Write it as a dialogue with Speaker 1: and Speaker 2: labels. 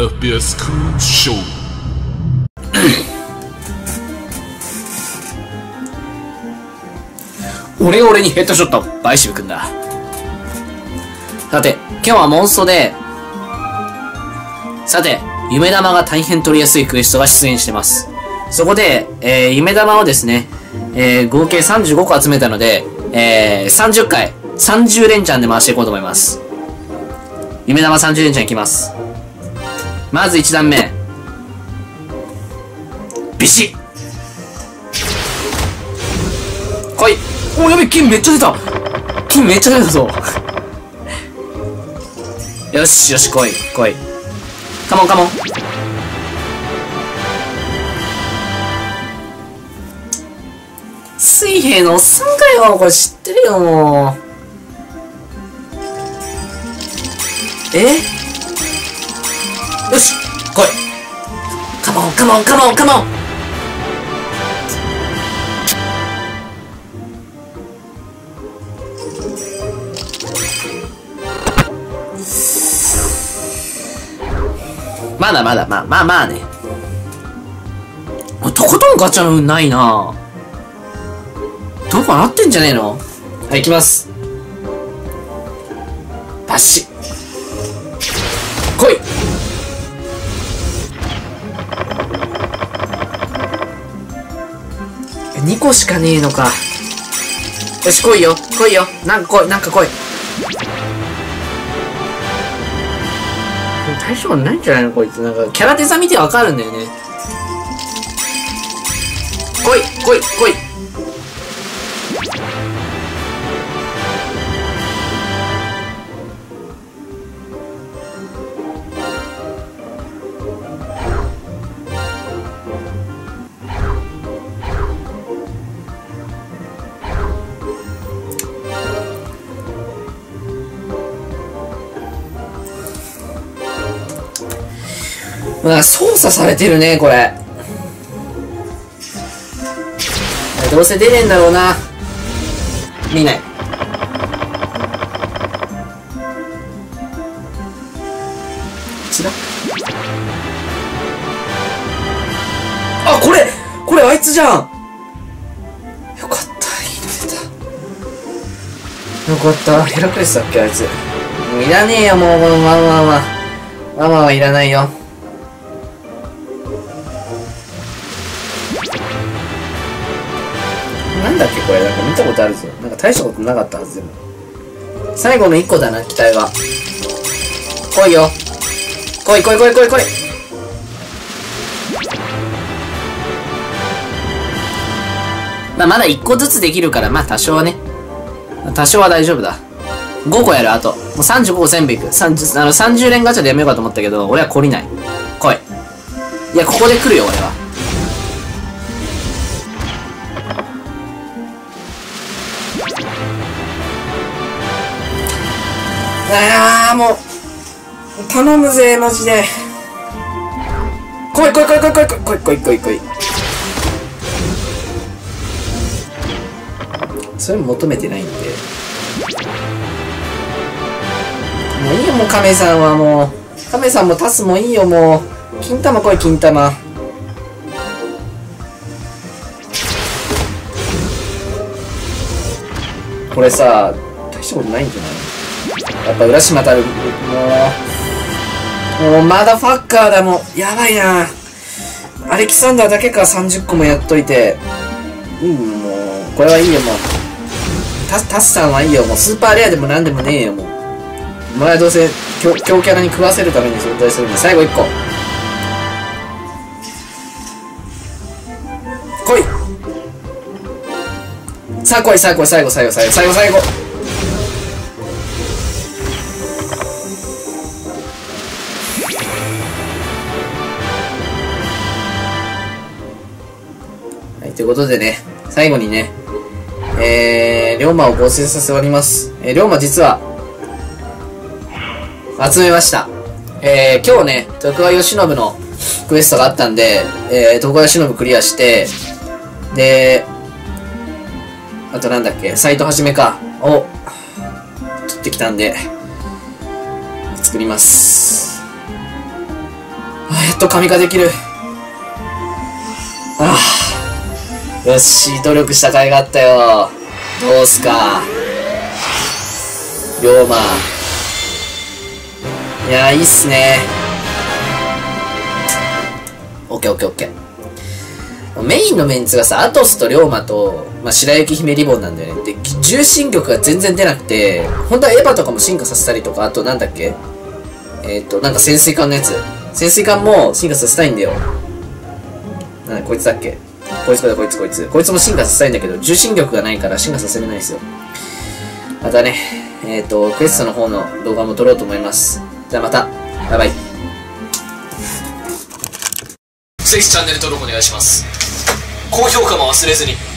Speaker 1: FPS Crew Show
Speaker 2: 俺俺にヘッドショット、バイシブ君だ。さて、今日はモンストで、さて、夢玉が大変取りやすいクエストが出現してます。そこで、えー、夢玉をですね、えー、合計35個集めたので、えー、30回、30連チャンで回していこうと思います。夢玉30連チャンいきます。まず1段目。ビシッ。来い。おやべ金めっちゃ出た。金めっちゃ出たぞ。よしよし来い来い。カモンカモン。水兵のおっさんかよこれ知ってるよもう。え？よし来い。カモンカモンカモンカモンまだまだ、まあまあまあね。あとことんガチャの運ないな。どうかなってんじゃねえの？はい、行きます。バッ。シ来い2個しかねえのか。よし、来いよ。来いよ。なんか来い、なんか来い。大将ないんじゃないの？こいつ。なんか、キャラデザ見てわかるんだよね。来い来い来いまあ、操作されてるね、これ。どうせ出ねえんだろうな。見ない。あ、これこれあいつじゃんよかった、いいの出た。よかった、ヘラクレスだっけ、あいつ。いらねえよ、もう、もう、まあまあまあ。ママはいらないよ。なんだっけこれなんか見たことあるぞ。なんか大したことなかったはずでも。最後の1個だな機体が来いよ。来い来い来い来い来い。まあまだ1個ずつできるからまあ多少はね。多少は大丈夫だ。5個やるあと。もう35個全部いく30あの30連ガチャでやめようかと思ったけど俺は懲りない。来い。いやここで来るよ俺は。ああもう頼むぜマジで。来い来い来い来い来い来い来い来い来い。それ求めてないんで。もういいよもう亀さんはもう。亀さんもタスもいいよもう。金玉来い金玉。これさ大したことないんじゃない？やっぱ浦島たる、もう、もうまだファッカーだもん。やばいなアレキサンダーだけか30個もやっといて。うん、もう、これはいいよ、もう。タス、タスさんはいいよ、もうスーパーレアでもなんでもねえよ、もう。お前はどうせ強、強キャラに食わせるために存在するんで、最後1個。来いさあ来い、さあ来い、最後、最後、最後、最後、最後。はい、ということでね、最後にね、えー、龍馬を合成させております。えー、龍馬実は、集めました。えー、今日ね、徳川慶喜のクエストがあったんで、えー、徳川慶喜クリアして、で、あとなんだっけ、サイトはじめか、を、取ってきたんで、作ります。あやっと神化できる。ああ。よし、努力した甲斐があったよ。どうすか？龍馬。いや、いいっすね。オッケーオッケーオッケー。メインのメンツがさ、アトスと龍馬と、まあ、白雪姫リボンなんだよね。で、重心力が全然出なくて、本当はエヴァとかも進化させたりとか、あとなんだっけ？えっ、ー、と、なんか潜水艦のやつ。潜水艦も進化させたいんだよ。なこいつだっけ？こいつこだ、こいつこいつ。こいつも進化させたいんだけど、重心力がないから進化させれないですよ。またね、えっ、ー、と、クエストの方の動画も撮ろうと思います。じゃあまた、バイバイ。ぜひチャンネル登録お願いします。高評価も忘れずに。